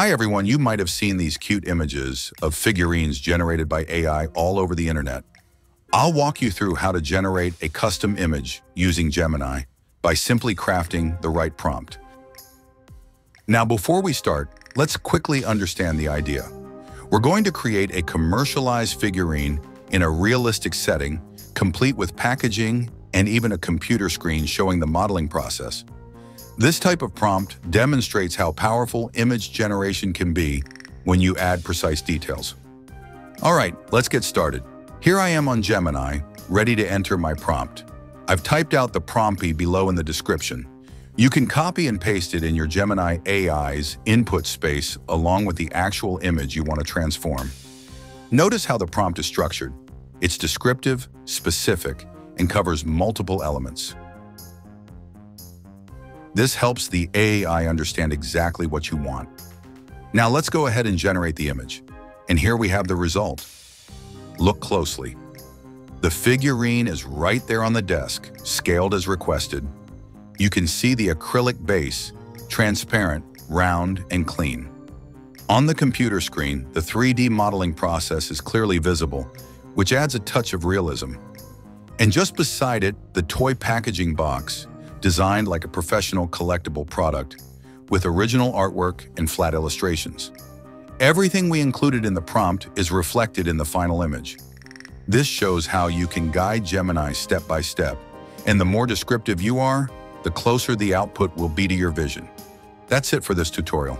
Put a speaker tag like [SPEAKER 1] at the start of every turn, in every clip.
[SPEAKER 1] Hi everyone, you might have seen these cute images of figurines generated by AI all over the internet. I'll walk you through how to generate a custom image using Gemini by simply crafting the right prompt. Now before we start, let's quickly understand the idea. We're going to create a commercialized figurine in a realistic setting, complete with packaging and even a computer screen showing the modeling process. This type of prompt demonstrates how powerful image generation can be when you add precise details. All right, let's get started. Here I am on Gemini, ready to enter my prompt. I've typed out the prompt below in the description. You can copy and paste it in your Gemini AI's input space along with the actual image you want to transform. Notice how the prompt is structured. It's descriptive, specific, and covers multiple elements. This helps the AI understand exactly what you want. Now let's go ahead and generate the image. And here we have the result. Look closely. The figurine is right there on the desk, scaled as requested. You can see the acrylic base, transparent, round, and clean. On the computer screen, the 3D modeling process is clearly visible, which adds a touch of realism. And just beside it, the toy packaging box, designed like a professional collectible product, with original artwork and flat illustrations. Everything we included in the prompt is reflected in the final image. This shows how you can guide Gemini step by step, and the more descriptive you are, the closer the output will be to your vision. That's it for this tutorial.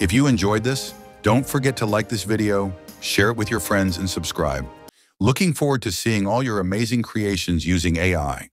[SPEAKER 1] If you enjoyed this, don't forget to like this video, share it with your friends, and subscribe. Looking forward to seeing all your amazing creations using AI.